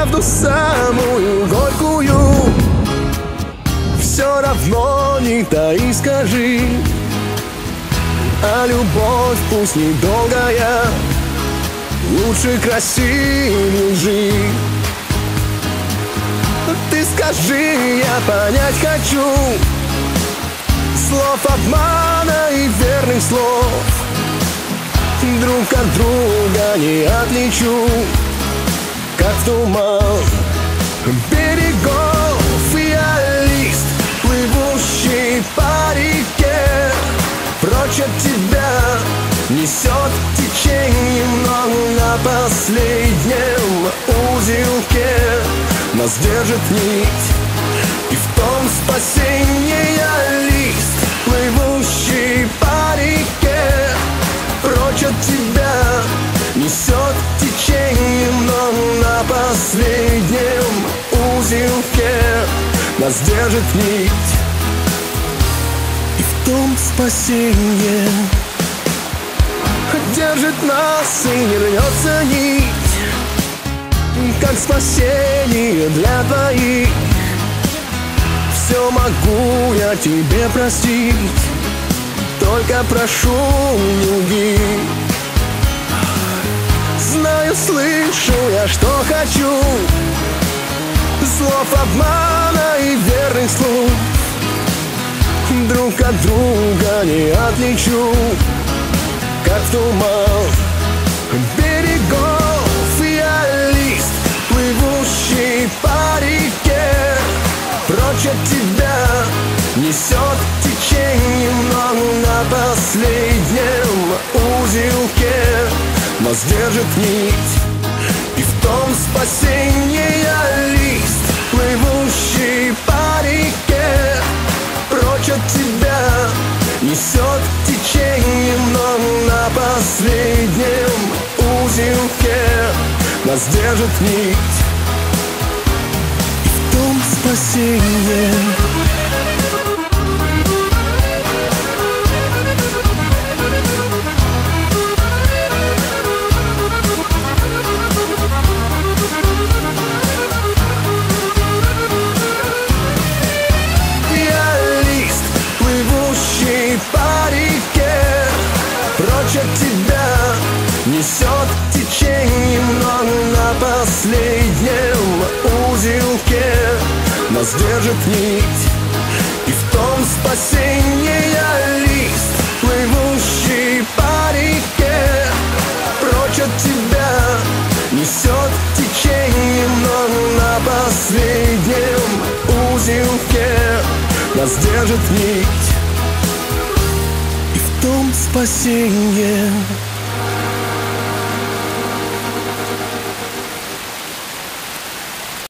правду самую горькую. Все равно не таи скажи А любовь пусть недолгая. Лучше красивее лжи Ты скажи, я понять хочу Слов обмана и верных слов. Друг от друга не отличу Туман берегов Я лист, плывущий по реке. Прочь от тебя несет течением Но на последнем узелке. Нас держит нить И в том спасение я лист, последнем узелке Нас держит нить. И в том спасение Держит нас и не рвется нить. Как спасение для твоих. Все могу я тебе простить. Только прошу не лги Слов обмана и верных слов. Друг от друга не отличу Как туман. Берегов Я лист, плывущий по реке. Прочь от тебя несет течением Но на последнем узелке. Нас держит нить И в том спасение я лист, течением Но на последнем узелке Нас держит нить. И в том спасение Прочь от тебя несет течением Но на последнем узелке Нас держит нить. И в том спасение я лист, плывущий по реке. Прочь от тебя несет течением Но на последнем узелке Нас держит нить И в том спасение